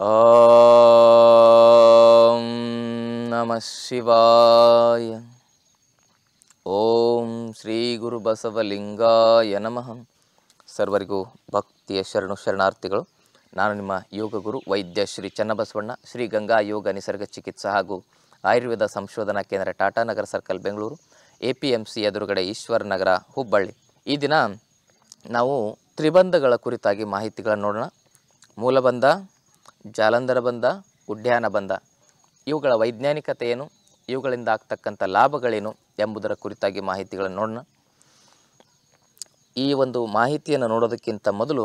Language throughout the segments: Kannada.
ಓಂ ನಮ ಶಿವಾಯ ಓಂ ಶ್ರೀ ಗುರು ಬಸವಲಿಂಗಾಯ ನಮಃ ಸರ್ವರಿಗೂ ಭಕ್ತಿಯ ಶರಣು ಶರಣಾರ್ಥಿಗಳು, ನಾನು ನಿಮ್ಮ ಯೋಗ ಗುರು ವೈದ್ಯ ಶ್ರೀ ಚನ್ನಬಸವಣ್ಣ, ಶ್ರೀ ಗಂಗಾ ಯೋಗ ನಿಸರ್ಗ ಚಿಕಿತ್ಸಾ ಹಾಗೂ ಆಯುರ್ವೇದ ಸಂಶೋಧನಾ ಕೇಂದ್ರ Tata Nagar circle Bengaluru, A P M C ಎದುರುಗಡೆ ಈಶ್ವರ ನಗರ, ಹುಬ್ಬಳ್ಳಿ. ಈ ದಿನ ನಾವು ತ್ರಿಬಂಧಗಳ ಕುರಿತಾಗಿ ಮಾಹಿತಿಗಳನ್ನು ನೋಡೋಣ. ಮೂಲಬಂಧ ಜಾಲಂಧರ ಬಂಧ ಉಡ್ಯಾನ ಬಂಧ ಇವುಗಳ ವೈಜ್ಞಾನಿಕತೆ ಏನು ಇವುಗಳಿಂದ ಆಗ್ತಕ್ಕಂಥ ಲಾಭಗಳೇನು? ಎಂಬುದರ ಕುರಿತಾಗಿ ಮಾಹಿತಿಗಳನ್ನು ನೋಡೋಣ. ಈ ಒಂದು ಮಾಹಿತಿಯನ್ನು ನೋಡೋದಕ್ಕಿಂತ ಮೊದಲು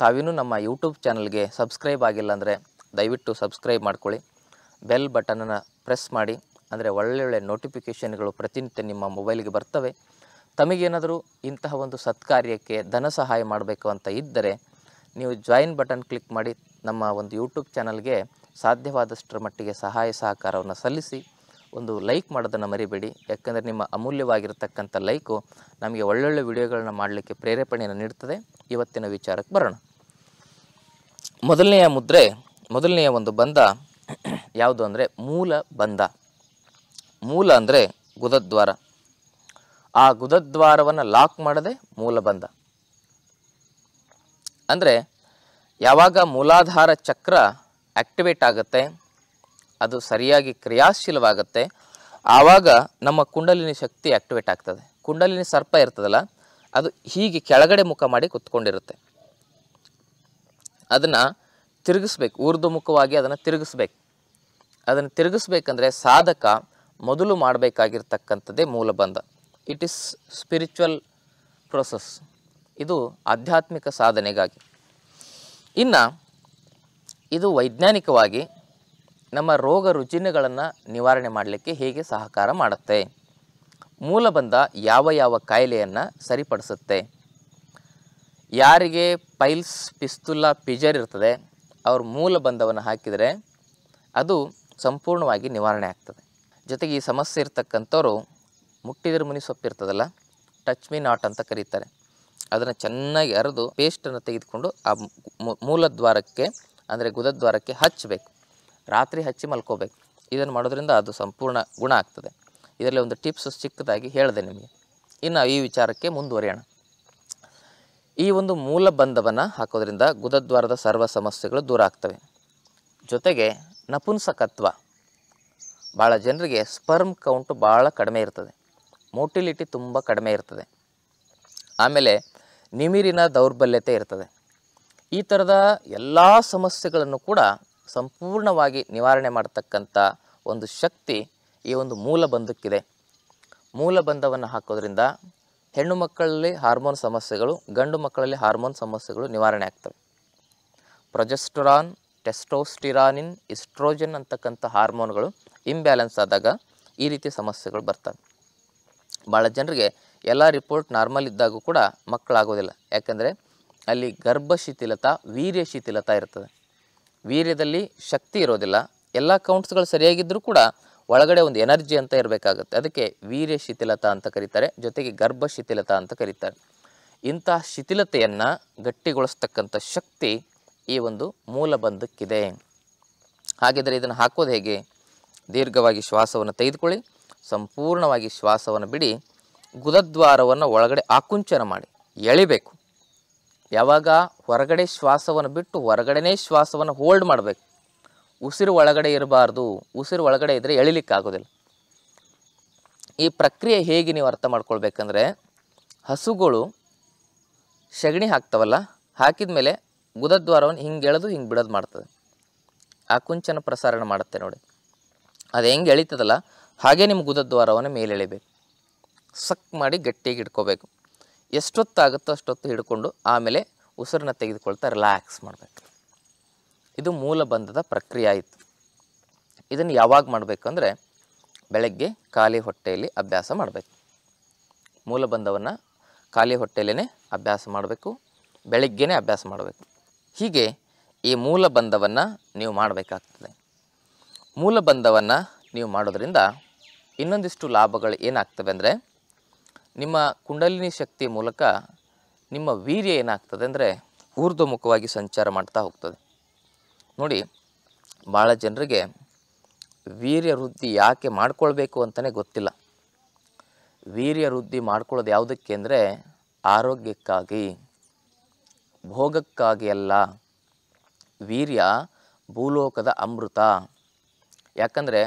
ತಾವಿನ್ನೂ ನಮ್ಮ ಯೂಟ್ಯೂಬ್ ಚಾನಲ್ಗೆ ಸಬ್ಸ್ಕ್ರೈಬ್ ಆಗಿಲ್ಲ ಅಂದರೆ ದಯವಿಟ್ಟು ಸಬ್ಸ್ಕ್ರೈಬ್ ಮಾಡ್ಕೊಳ್ಳಿ. ಬೆಲ್ ಬಟನನ್ನು ಪ್ರೆಸ್ ಮಾಡಿ. ಅಂದರೆ ಒಳ್ಳೊಳ್ಳೆ ನೋಟಿಫಿಕೇಷನ್ಗಳು ಪ್ರತಿನಿತ್ಯ ನಿಮ್ಮ ಮೊಬೈಲ್ಗೆ ಬರ್ತವೆ. ತಮಗೇನಾದರೂ ಇಂತಹ ಒಂದು ಸತ್ಕಾರ್ಯಕ್ಕೆ ಧನ ಸಹಾಯ ಮಾಡಬೇಕು ಅಂತ ಇದ್ದರೆ ನೀವು ಜಾಯಿನ್ ಬಟನ್ ಕ್ಲಿಕ್ ಮಾಡಿ ನಮ್ಮ ಒಂದು ಯೂಟ್ಯೂಬ್ ಚಾನಲ್ಗೆ ಸಾಧ್ಯವಾದಷ್ಟರ ಮಟ್ಟಿಗೆ ಸಹಾಯ ಸಹಕಾರವನ್ನು ಸಲ್ಲಿಸಿ ಒಂದು ಲೈಕ್ ಮಾಡೋದನ್ನು ಮರಿಬೇಡಿ. ಯಾಕಂದರೆ ನಿಮ್ಮ ಅಮೂಲ್ಯವಾಗಿರತಕ್ಕಂಥ ಲೈಕು ನಮಗೆ ಒಳ್ಳೊಳ್ಳೆ ವಿಡಿಯೋಗಳನ್ನ ಮಾಡಲಿಕ್ಕೆ ಪ್ರೇರೇಪಣೆಯನ್ನು ನೀಡ್ತದೆ ಇವತ್ತಿನ ವಿಚಾರಕ್ಕೆ ಬರೋಣ. ಮೊದಲನೆಯ ಮುದ್ರೆ, ಮೊದಲನೆಯ ಒಂದು ಬಂಧ ಯಾವುದು ಅಂದರೆ ಮೂಲ ಬಂಧ. ಮೂಲ ಅಂದರೆ ಗುದದ್ವಾರ. ಆ ಗುದದ್ವಾರವನ್ನು ಲಾಕ್ ಮಾಡದೆ ಮೂಲ ಬಂಧ. ಅಂದರೆ ಯಾವಾಗ ಮೂಲಾಧಾರ ಚಕ್ರ ಆಕ್ಟಿವೇಟ್ ಆಗುತ್ತೆ, ಅದು ಸರಿಯಾಗಿ ಕ್ರಿಯಾಶೀಲವಾಗುತ್ತೆ, ಆವಾಗ ನಮ್ಮ ಕುಂಡಲಿನಿ ಶಕ್ತಿ ಆಕ್ಟಿವೇಟ್ ಆಗ್ತದೆ. ಕುಂಡಲಿನಿ ಸರ್ಪ ಇರ್ತದಲ್ಲ, ಅದು ಹೀಗೆ ಕೆಳಗಡೆ ಮುಖ ಮಾಡಿ ಕುತ್ಕೊಂಡಿರುತ್ತೆ. ಅದನ್ನು ತಿರುಗಿಸ್ಬೇಕು ಊರ್ಧ್ವಮುಖವಾಗಿ ಅದನ್ನು ತಿರುಗಿಸ್ಬೇಕು. ಅದನ್ನು ತಿರುಗಿಸ್ಬೇಕಂದ್ರೆ ಸಾಧಕ ಮೊದಲು ಮಾಡಬೇಕಾಗಿರ್ತಕ್ಕಂಥದ್ದೇ mulabandha. It is spiritual process ಇದು ಆಧ್ಯಾತ್ಮಿಕ ಸಾಧನೆಗಾಗಿ. ಇನ್ನು ಇದು ವೈಜ್ಞಾನಿಕವಾಗಿ ನಮ್ಮ ರೋಗ ರುಜಿನಗಳನ್ನು ನಿವಾರಣೆ ಮಾಡಲಿಕ್ಕೆ ಹೇಗೆ ಸಹಕಾರ ಮಾಡುತ್ತೆ? ಮೂಲಬಂಧ ಯಾವ ಯಾವ ಕಾಯಿಲೆಯನ್ನು ಸರಿಪಡಿಸುತ್ತೆ? ಯಾರಿಗೆ ಪೈಲ್ಸ್ ಪಿಸ್ತುಲ ಪಿಜರ್ ಇರ್ತದೆ, ಅವ್ರ ಮೂಲಬಂಧವನ್ನು ಹಾಕಿದರೆ ಅದು ಸಂಪೂರ್ಣವಾಗಿ ನಿವಾರಣೆ ಆಗ್ತದೆ. ಜೊತೆಗೆ ಈ ಸಮಸ್ಯೆ ಇರ್ತಕ್ಕಂಥವ್ರು ಮುಟ್ಟಿದ್ರ ಮುನಿ ಸೊಪ್ಪಿರ್ತದಲ್ಲ ಟಚ್ ಮೀ ನಾಟ್ ಅಂತ ಕರೀತಾರೆ. ಅದನ್ನು ಚೆನ್ನಾಗಿ ಅರೆದು ಪೇಸ್ಟನ್ನು ತೆಗೆದುಕೊಂಡು ಆ ಮೂಲದ್ವಾರಕ್ಕೆ ಮೂಲ ದ್ವಾರಕ್ಕೆ ಅಂದರೆ ಗುದದ್ವಾರಕ್ಕೆ ಹಚ್ಚಬೇಕು ರಾತ್ರಿ ಹಚ್ಚಿ ಮಲ್ಕೋಬೇಕು. ಇದನ್ನು ಮಾಡೋದ್ರಿಂದ ಅದು ಸಂಪೂರ್ಣ ಗುಣ ಆಗ್ತದೆ. ಇದರಲ್ಲಿ ಒಂದು ಟಿಪ್ಸ್ ಚಿಕ್ಕದಾಗಿ ಹೇಳಿದೆ ನಿಮಗೆ. ಇನ್ನು ಈ ವಿಚಾರಕ್ಕೆ ಮುಂದುವರಿಯೋಣ. ಈ ಒಂದು ಮೂಲ ಬಂಧವನ್ನು ಹಾಕೋದ್ರಿಂದ ಗುದದ್ವಾರದ ಸರ್ವ ಸಮಸ್ಯೆಗಳು ದೂರ ಆಗ್ತವೆ. ಜೊತೆಗೆ ನಪುಂಸಕತ್ವ. ಭಾಳ ಜನರಿಗೆ ಸ್ಪರ್ಮ್ ಕೌಂಟು ಭಾಳ ಕಡಿಮೆ ಇರ್ತದೆ. ಮೋಟಿಲಿಟಿ ತುಂಬ ಕಡಿಮೆ ಇರ್ತದೆ. ಆಮೇಲೆ ನಿಮಿರಿನ ದೌರ್ಬಲ್ಯತೆ ಇರ್ತದೆ. ಈ ಥರದ ಎಲ್ಲ ಸಮಸ್ಯೆಗಳನ್ನು ಕೂಡ ಸಂಪೂರ್ಣವಾಗಿ ನಿವಾರಣೆ ಮಾಡತಕ್ಕಂಥ ಒಂದು ಶಕ್ತಿ ಈ ಒಂದು ಮೂಲ ಬಂಧಕ್ಕಿದೆ ಮೂಲ ಬಂಧವನ್ನು ಹಾಕೋದ್ರಿಂದ ಹೆಣ್ಣು ಮಕ್ಕಳಲ್ಲಿ ಹಾರ್ಮೋನ್ ಸಮಸ್ಯೆಗಳು, ಗಂಡು ಮಕ್ಕಳಲ್ಲಿ ಹಾರ್ಮೋನ್ ಸಮಸ್ಯೆಗಳು ನಿವಾರಣೆ ಆಗ್ತವೆ. ಪ್ರೊಜೆಸ್ಟರಾನ್, ಟೆಸ್ಟೋಸ್ಟಿರಾನಿನ್, ಇಸ್ಟ್ರೋಜನ್ ಅಂತಕ್ಕಂಥ ಹಾರ್ಮೋನ್ಗಳು ಇಂಬ್ಯಾಲೆನ್ಸ್ ಆದಾಗ ಈ ರೀತಿ ಸಮಸ್ಯೆಗಳು ಬರ್ತವೆ. ಭಾಳ ಜನರಿಗೆ ಎಲ್ಲ ರಿಪೋರ್ಟ್ ನಾರ್ಮಲ್ ಇದ್ದಾಗೂ ಕೂಡ ಮಕ್ಕಳಾಗೋದಿಲ್ಲ. ಯಾಕಂದರೆ ಅಲ್ಲಿ ಗರ್ಭ ಶಿಥಿಲತಾ ವೀರ್ಯ ಶಿಥಿಲತಾ ಇರ್ತದೆ. ವೀರ್ಯದಲ್ಲಿ ಶಕ್ತಿ ಇರೋದಿಲ್ಲ. ಎಲ್ಲ ಕೌಂಟ್ಸ್ಗಳು ಸರಿಯಾಗಿದ್ದರೂ ಕೂಡ ಒಳಗಡೆ ಒಂದು ಎನರ್ಜಿ ಅಂತ ಇರಬೇಕಾಗುತ್ತೆ. ಅದಕ್ಕೆ ವೀರ್ಯ ಶಿಥಿಲತಾ ಅಂತ ಕರೀತಾರೆ. ಜೊತೆಗೆ ಗರ್ಭ ಶಿಥಿಲತಾ ಅಂತ ಕರೀತಾರೆ. ಇಂತಹ ಶಿಥಿಲತೆಯನ್ನು ಗಟ್ಟಿಗೊಳಿಸ್ತಕ್ಕಂಥ ಶಕ್ತಿ ಈ ಒಂದು ಮೂಲಬಂಧಕ್ಕಿದೆ. ಹಾಗಿದ್ರೆ ಇದನ್ನು ಹಾಕೋದು ಹೇಗೆ? ದೀರ್ಘವಾಗಿ ಶ್ವಾಸವನ್ನು ತೆಗೆದುಕೊಳ್ಳಿ, ಸಂಪೂರ್ಣವಾಗಿ ಶ್ವಾಸವನ್ನು ಬಿಡಿ. ಗುದದ್ವಾರವನ್ನು ಒಳಗಡೆ ಆಕುಂಚನ ಮಾಡಿ, ಎಳಿಬೇಕು. ಯಾವಾಗ ಹೊರಗಡೆ ಶ್ವಾಸವನ್ನು ಬಿಟ್ಟು ಹೊರಗಡೆನೇ ಶ್ವಾಸವನ್ನು ಹೋಲ್ಡ್ ಮಾಡಬೇಕು. ಉಸಿರು ಒಳಗಡೆ ಇರಬಾರ್ದು, ಉಸಿರು ಒಳಗಡೆ ಇದ್ದರೆ ಎಳಿಲಿಕ್ಕಾಗೋದಿಲ್ಲ. ಈ ಪ್ರಕ್ರಿಯೆ ಹೇಗೆ ನೀವು ಅರ್ಥ ಮಾಡ್ಕೊಳ್ಬೇಕಂದ್ರೆ, ಹಸುಗಳು ಸಗಣಿ ಹಾಕ್ತವಲ್ಲ, ಹಾಕಿದ ಮೇಲೆ ಗುದದ್ವಾರವನ್ನು ಹಿಂಗೆ ಎಳೆದು ಹಿಂಗೆ ಬಿಡೋದು ಮಾಡ್ತದೆ. ಆಕುಂಚನ ಕುಂಚನ ಪ್ರಸಾರಣ ಮಾಡುತ್ತೆ ನೋಡಿ. ಅದು ಹೆಂಗೆ ಎಳಿತದಲ್ಲ, ಹಾಗೆ ನಿಮ್ಮ ಗುದದ್ವಾರವನ್ನು ಮೇಲೆ ಎಳಿಬೇಕು ಸಕ್ ಮಾಡಿ ಗಟ್ಟಿಯಾಗಿ ಹಿಡ್ಕೋಬೇಕು ಎಷ್ಟೊತ್ತಾಗುತ್ತೋ ಅಷ್ಟೊತ್ತು ಹಿಡ್ಕೊಂಡು ಆಮೇಲೆ ಉಸಿರನ್ನ ತೆಗೆದುಕೊಳ್ತಾ ರಿಲ್ಯಾಕ್ಸ್ ಮಾಡಬೇಕು. ಇದು ಮೂಲ ಬಂಧದ ಪ್ರಕ್ರಿಯೆ ಆಯಿತು. ಇದನ್ನು ಯಾವಾಗ ಮಾಡಬೇಕು ಅಂದರೆ ಬೆಳಗ್ಗೆ ಖಾಲಿ ಹೊಟ್ಟೆಯಲ್ಲಿ ಅಭ್ಯಾಸ ಮಾಡಬೇಕು. ಮೂಲಬಂಧವನ್ನು ಖಾಲಿ ಹೊಟ್ಟೆಯಲ್ಲೇ ಅಭ್ಯಾಸ ಮಾಡಬೇಕು, ಬೆಳಗ್ಗೆನೇ ಅಭ್ಯಾಸ ಮಾಡಬೇಕು. ಹೀಗೆ ಈ ಮೂಲಬಂಧವನ್ನು ನೀವು ಮಾಡಬೇಕಾಗ್ತದೆ. ಮೂಲಬಂಧವನ್ನು ನೀವು ಮಾಡೋದರಿಂದ ಇನ್ನೊಂದಿಷ್ಟು ಲಾಭಗಳು ಏನಾಗ್ತವೆ ಅಂದರೆ ನಿಮ್ಮ ಕುಂಡಲಿನಿ ಶಕ್ತಿ ಮೂಲಕ ನಿಮ್ಮ ವೀರ್ಯ ಏನಾಗ್ತದೆ ಅಂದರೆ ಊರ್ಧ್ವಮುಖವಾಗಿ ಸಂಚಾರ ಮಾಡ್ತಾ ಹೋಗ್ತದೆ. ನೋಡಿ ಭಾಳ ಜನರಿಗೆ ವೀರ್ಯ ವೃದ್ಧಿ ಯಾಕೆ ಮಾಡ್ಕೊಳ್ಬೇಕು ಅಂತಲೇ ಗೊತ್ತಿಲ್ಲ. ವೀರ್ಯ ವೃದ್ಧಿ ಮಾಡ್ಕೊಳ್ಳೋದು ಯಾವುದಕ್ಕೆ ಅಂದರೆ ಆರೋಗ್ಯಕ್ಕಾಗಿ, ಭೋಗಕ್ಕಾಗಿ ಅಲ್ಲ. ವೀರ್ಯ ಭೂಲೋಕದ ಅಮೃತ. ಯಾಕಂದರೆ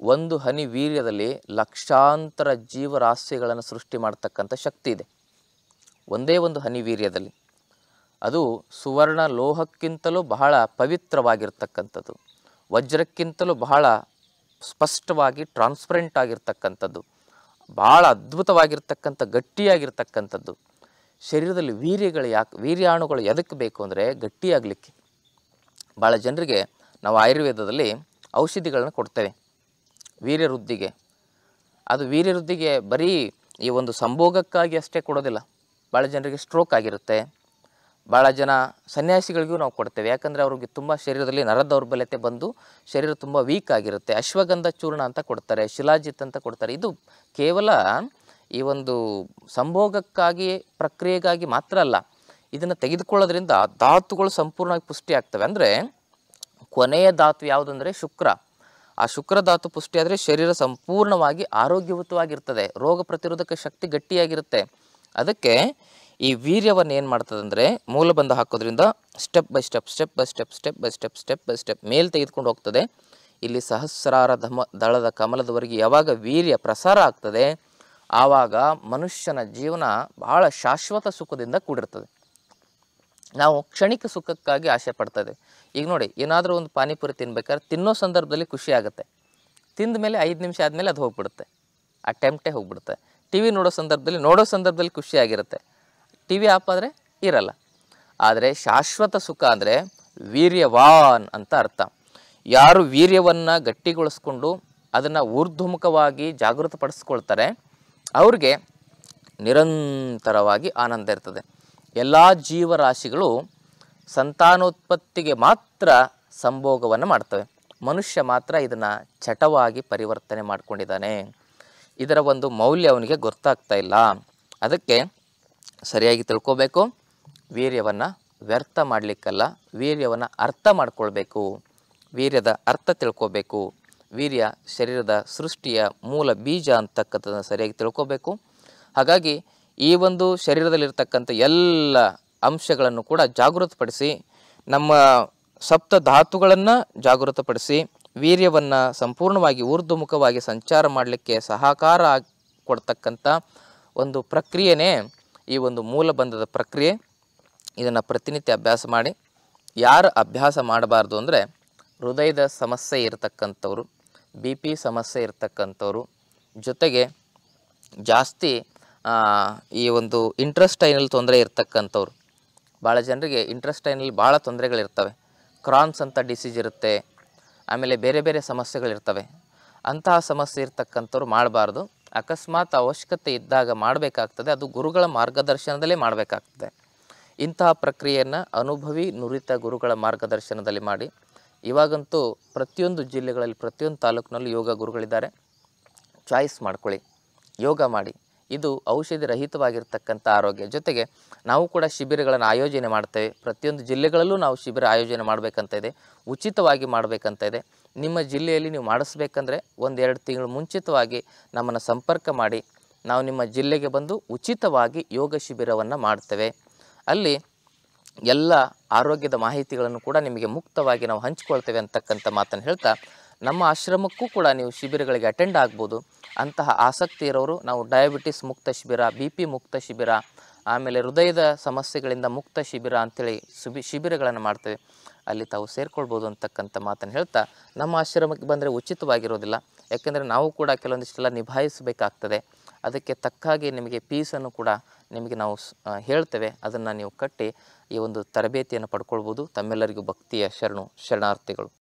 ಒಂದು ಹನಿ ವೀರ್ಯದಲ್ಲಿ ಲಕ್ಷಾಂತರ ಜೀವರಾಶಿಗಳನ್ನು ಸೃಷ್ಟಿ ಮಾಡ್ತಕ್ಕಂಥ ಶಕ್ತಿ ಇದೆ. ಒಂದೇ ಒಂದು ಹನಿ ವೀರ್ಯದಲ್ಲಿ. ಅದು ಸುವರ್ಣ ಲೋಹಕ್ಕಿಂತಲೂ ಬಹಳ ಪವಿತ್ರವಾಗಿರ್ತಕ್ಕಂಥದ್ದು. ವಜ್ರಕ್ಕಿಂತಲೂ ಬಹಳ ಸ್ಪಷ್ಟವಾಗಿ ಟ್ರಾನ್ಸ್ಪರೆಂಟ್ ಆಗಿರ್ತಕ್ಕಂಥದ್ದು. ಭಾಳ ಅದ್ಭುತವಾಗಿರ್ತಕ್ಕಂಥ, ಗಟ್ಟಿಯಾಗಿರ್ತಕ್ಕಂಥದ್ದು. ಶರೀರದಲ್ಲಿ ವೀರ್ಯಗಳು ಯಾಕೆ, ವೀರ್ಯಾಣುಗಳು ಎದಕ್ಕೆ ಬೇಕು ಅಂದರೆ ಗಟ್ಟಿಯಾಗಲಿಕ್ಕೆ. ಭಾಳ ಜನರಿಗೆ ನಾವು ಆಯುರ್ವೇದದಲ್ಲಿ ಔಷಧಿಗಳನ್ನ ಕೊಡ್ತೇವೆ. ವೀರ್ಯ ವೃದ್ಧಿಗೆ ಅದು ವೀರ್ಯ ವೃದ್ಧಿಗೆ ಬರೀ ಈ ಒಂದು ಸಂಭೋಗಕ್ಕಾಗಿ ಅಷ್ಟೇ ಕೊಡೋದಿಲ್ಲ. ಭಾಳ ಜನರಿಗೆ ಸ್ಟ್ರೋಕ್ ಆಗಿರುತ್ತೆ. ಭಾಳ ಜನ ಸನ್ಯಾಸಿಗಳಿಗೂ ನಾವು ಕೊಡ್ತೇವೆ. ಯಾಕಂದರೆ ಅವ್ರಿಗೆ ತುಂಬ ಶರೀರದಲ್ಲಿ ನರ ದೌರ್ಬಲ್ಯತೆ ಬಂದು ಶರೀರ ತುಂಬ ವೀಕ್ ಆಗಿರುತ್ತೆ. ಅಶ್ವಗಂಧ ಚೂರ್ಣ ಅಂತ ಕೊಡ್ತಾರೆ, ಶಿಲಾಜಿತ್ ಅಂತ ಕೊಡ್ತಾರೆ. ಇದು ಕೇವಲ ಈ ಒಂದು ಸಂಭೋಗಕ್ಕಾಗಿ, ಪ್ರಕ್ರಿಯೆಗಾಗಿ ಮಾತ್ರ ಅಲ್ಲ. ಇದನ್ನು ತೆಗೆದುಕೊಳ್ಳೋದ್ರಿಂದ ಧಾತುಗಳು ಸಂಪೂರ್ಣವಾಗಿ ಪುಷ್ಟಿ ಆಗ್ತವೆ ಅಂದರೆ ಕೊನೆಯ ಧಾತು ಯಾವುದಂದರೆ ಶುಕ್ರ. ಆ ಶುಕ್ರ ಧಾತು ಪುಷ್ಟಿ ಆದರೆ ಶರೀರ ಸಂಪೂರ್ಣವಾಗಿ ಆರೋಗ್ಯಯುತವಾಗಿರ್ತದೆ. ರೋಗ ಪ್ರತಿರೋಧಕ ಶಕ್ತಿ ಗಟ್ಟಿಯಾಗಿರುತ್ತೆ. ಅದಕ್ಕೆ ಈ ವೀರ್ಯವನ್ನು ಏನು ಮಾಡ್ತದೆ ಅಂದರೆ ಮೂಲಬಂಧ ಹಾಕೋದ್ರಿಂದ step by step step by step step by step step by step ಮೇಲೆ ತೆಗೆದುಕೊಂಡು ಹೋಗ್ತದೆ. ಇಲ್ಲಿ ಸಹಸ್ರಾರ ಧಮ, ದಳದ ಕಮಲದವರೆಗೆ ಯಾವಾಗ ವೀರ್ಯ ಪ್ರಸಾರ ಆಗ್ತದೆ, ಆವಾಗ ಮನುಷ್ಯನ ಜೀವನ ಬಹಳ ಶಾಶ್ವತ ಸುಖದಿಂದ ಕೂಡಿರ್ತದೆ. ನಾವು ಕ್ಷಣಿಕ ಸುಖಕ್ಕಾಗಿ ಆಸೆ ಪಡ್ತಾ ಇದ್ದೇವೆ ಈಗ ನೋಡಿ, ಏನಾದರೂ ಒಂದು ಪಾನಿಪುರಿ ತಿನ್ಬೇಕಾದ್ರೆ ತಿನ್ನೋ ಸಂದರ್ಭದಲ್ಲಿ ಖುಷಿ ಆಗುತ್ತೆ. ತಿಂದ ಮೇಲೆ ಐದು ನಿಮಿಷ ಆದಮೇಲೆ ಅದು ಹೋಗ್ಬಿಡುತ್ತೆ. ಆ ಟೆಂಪ್ಟೇ ಹೋಗ್ಬಿಡುತ್ತೆ. ಟಿ ವಿ ನೋಡೋ ಸಂದರ್ಭದಲ್ಲಿ ನೋಡೋ ಸಂದರ್ಭದಲ್ಲಿ ಖುಷಿಯಾಗಿರುತ್ತೆ ಟಿ ವಿ ಆಪ್ ಆದರೆ ಇರಲ್ಲ. ಆದರೆ ಶಾಶ್ವತ ಸುಖ ಅಂದರೆ ವೀರ್ಯವಾನ್ ಅಂತ ಅರ್ಥ. ಯಾರು ವೀರ್ಯವನ್ನು ಗಟ್ಟಿಗೊಳಿಸ್ಕೊಂಡು ಅದನ್ನು ಊರ್ಧ್ವಮುಖವಾಗಿ ಜಾಗೃತಪಡಿಸ್ಕೊಳ್ತಾರೆ, ಅವ್ರಿಗೆ ನಿರಂತರವಾಗಿ ಆನಂದ ಇರ್ತದೆ. ಎಲ್ಲ ಜೀವರಾಶಿಗಳು ಸಂತಾನೋತ್ಪತ್ತಿಗೆ ಮಾತ್ರ ಸಂಭೋಗವನ್ನು ಮಾಡ್ತವೆ. ಮನುಷ್ಯ ಮಾತ್ರ ಇದನ್ನು ಚಟವಾಗಿ ಪರಿವರ್ತನೆ ಮಾಡಿಕೊಂಡಿದ್ದಾನೆ. ಇದರ ಒಂದು ಮೌಲ್ಯ ಅವನಿಗೆ ಗೊತ್ತಾಗ್ತಾ ಇಲ್ಲ. ಅದಕ್ಕೆ ಸರಿಯಾಗಿ ತಿಳ್ಕೋಬೇಕು. ವೀರ್ಯವನ್ನು ವ್ಯರ್ಥ ಮಾಡಲಿಕ್ಕಲ್ಲ. ವೀರ್ಯವನ್ನು ಅರ್ಥ ಮಾಡ್ಕೊಳ್ಬೇಕು. ವೀರ್ಯದ ಅರ್ಥ ತಿಳ್ಕೋಬೇಕು. ವೀರ್ಯ ಶರೀರದ ಸೃಷ್ಟಿಯ ಮೂಲ ಬೀಜ ಅಂತಕ್ಕಂಥದ್ದನ್ನು ಸರಿಯಾಗಿ ತಿಳ್ಕೋಬೇಕು. ಹಾಗಾಗಿ ಈ ಒಂದು ಶರೀರದಲ್ಲಿರ್ತಕ್ಕಂಥ ಎಲ್ಲ ಅಂಶಗಳನ್ನು ಕೂಡ ಜಾಗೃತಪಡಿಸಿ, ನಮ್ಮ ಸಪ್ತ ಧಾತುಗಳನ್ನು ಜಾಗೃತಪಡಿಸಿ, ವೀರ್ಯವನ್ನು ಸಂಪೂರ್ಣವಾಗಿ ಊರ್ಧ್ವಮುಖವಾಗಿ ಸಂಚಾರ ಮಾಡಲಿಕ್ಕೆ ಸಹಕಾರ ಕೊಡ್ತಕ್ಕಂಥ ಒಂದು ಪ್ರಕ್ರಿಯೆನೇ ಈ ಒಂದು ಮೂಲಬಂಧದ ಪ್ರಕ್ರಿಯೆ. ಇದನ್ನು ಪ್ರತಿನಿತ್ಯ ಅಭ್ಯಾಸ ಮಾಡಿ, ಯಾರು ಅಭ್ಯಾಸ ಮಾಡಬಾರ್ದು ಅಂದರೆ ಹೃದಯದ ಸಮಸ್ಯೆ ಇರತಕ್ಕಂಥವ್ರು, ಬಿ ಪಿ ಸಮಸ್ಯೆ ಇರತಕ್ಕಂಥವ್ರು ಜೊತೆಗೆ ಜಾಸ್ತಿ ಈ ಒಂದು ಇಂಟ್ರೆಸ್ಟೈನಲ್ಲಿ ತೊಂದರೆ ಇರ್ತಕ್ಕಂಥವ್ರು. ಭಾಳ ಜನರಿಗೆ ಇಂಟ್ರೆಸ್ಟೈನಲ್ಲಿ ಭಾಳ ತೊಂದರೆಗಳಿರ್ತವೆ. ಕ್ರಾನ್ಸ್ ಅಂತ ಡಿಸೀಸ್ ಇರುತ್ತೆ. ಆಮೇಲೆ ಬೇರೆ ಬೇರೆ ಸಮಸ್ಯೆಗಳಿರ್ತವೆ. ಅಂತಹ ಸಮಸ್ಯೆ ಇರ್ತಕ್ಕಂಥವ್ರು ಮಾಡಬಾರ್ದು. ಅಕಸ್ಮಾತ್ ಅವಶ್ಯಕತೆ ಇದ್ದಾಗ ಮಾಡಬೇಕಾಗ್ತದೆ. ಅದು ಗುರುಗಳ ಮಾರ್ಗದರ್ಶನದಲ್ಲೇ ಮಾಡಬೇಕಾಗ್ತದೆ. ಇಂತಹ ಪ್ರಕ್ರಿಯೆಯನ್ನು ಅನುಭವಿ, ನುರಿತ ಗುರುಗಳ ಮಾರ್ಗದರ್ಶನದಲ್ಲಿ ಮಾಡಿ. ಇವಾಗಂತೂ ಪ್ರತಿಯೊಂದು ಜಿಲ್ಲೆಗಳಲ್ಲಿ, ಪ್ರತಿಯೊಂದು ತಾಲೂಕಿನಲ್ಲೂ ಯೋಗ ಗುರುಗಳಿದ್ದಾರೆ. ಚಾಯ್ಸ್ ಮಾಡ್ಕೊಳ್ಳಿ. ಯೋಗ ಮಾಡಿ. ಇದು ಔಷಧಿ ರಹಿತವಾಗಿರ್ತಕ್ಕಂಥ ಆರೋಗ್ಯ. ಜೊತೆಗೆ ನಾವು ಕೂಡ ಶಿಬಿರಗಳನ್ನು ಆಯೋಜನೆ ಮಾಡ್ತೇವೆ. ಪ್ರತಿಯೊಂದು ಜಿಲ್ಲೆಗಳಲ್ಲೂ ನಾವು ಶಿಬಿರ ಆಯೋಜನೆ ಮಾಡಬೇಕಂತ ಇದೆ. ಉಚಿತವಾಗಿ ಮಾಡಬೇಕಂತ ಇದೆ. ನಿಮ್ಮ ಜಿಲ್ಲೆಯಲ್ಲಿ ನೀವು ಮಾಡಿಸ್ಬೇಕಂದ್ರೆ ಒಂದೆರಡು ತಿಂಗಳು ಮುಂಚಿತವಾಗಿ ನಮ್ಮನ್ನು ಸಂಪರ್ಕ ಮಾಡಿ ನಾವು ನಿಮ್ಮ ಜಿಲ್ಲೆಗೆ ಬಂದು ಉಚಿತವಾಗಿ ಯೋಗ ಶಿಬಿರವನ್ನು ಮಾಡ್ತೇವೆ. ಅಲ್ಲಿ ಎಲ್ಲ ಆರೋಗ್ಯದ ಮಾಹಿತಿಗಳನ್ನು ಕೂಡ ನಿಮಗೆ ಮುಕ್ತವಾಗಿ ನಾವು ಹಂಚ್ಕೊಳ್ತೇವೆ ಅಂತಕ್ಕಂಥ ಮಾತನ್ನು ಹೇಳ್ತಾ, ನಮ್ಮ ಆಶ್ರಮಕ್ಕೂ ಕೂಡ ನೀವು ಶಿಬಿರಗಳಿಗೆ ಅಟೆಂಡ್ ಆಗ್ಬೋದು. ಅಂತಹ ಆಸಕ್ತಿ ಇರೋರು ನಾವು ಡಯಾಬಿಟಿಸ್ ಮುಕ್ತ ಶಿಬಿರ ಬಿ ಪಿ ಮುಕ್ತ ಶಿಬಿರ, ಆಮೇಲೆ ಹೃದಯದ ಸಮಸ್ಯೆಗಳಿಂದ ಮುಕ್ತ ಶಿಬಿರ ಅಂಥೇಳಿ ಸುಬಿ, ಶಿಬಿರಗಳನ್ನು ಮಾಡ್ತೇವೆ. ಅಲ್ಲಿ ತಾವು ಸೇರ್ಕೊಳ್ಬೋದು ಅಂತಕ್ಕಂಥ ಮಾತನ್ನು ಹೇಳ್ತಾ ನಮ್ಮ ಆಶ್ರಮಕ್ಕೆ ಬಂದರೆ ಉಚಿತವಾಗಿರೋದಿಲ್ಲ. ಯಾಕೆಂದರೆ ನಾವು ಕೂಡ ಕೆಲವೊಂದಿಷ್ಟೆಲ್ಲ ನಿಭಾಯಿಸಬೇಕಾಗ್ತದೆ. ಅದಕ್ಕೆ ತಕ್ಕ ಹಾಗೆ ನಿಮಗೆ ಪೀಸನ್ನು ಕೂಡ ನಿಮಗೆ ನಾವು ಹೇಳ್ತೇವೆ. ಅದನ್ನು ನೀವು ಕಟ್ಟಿ ಈ ಒಂದು ತರಬೇತಿಯನ್ನು ಪಡ್ಕೊಳ್ಬೋದು. ತಮ್ಮೆಲ್ಲರಿಗೂ ಭಕ್ತಿಯ ಶರಣು, ಶರಣಾರ್ಥಿಗಳು.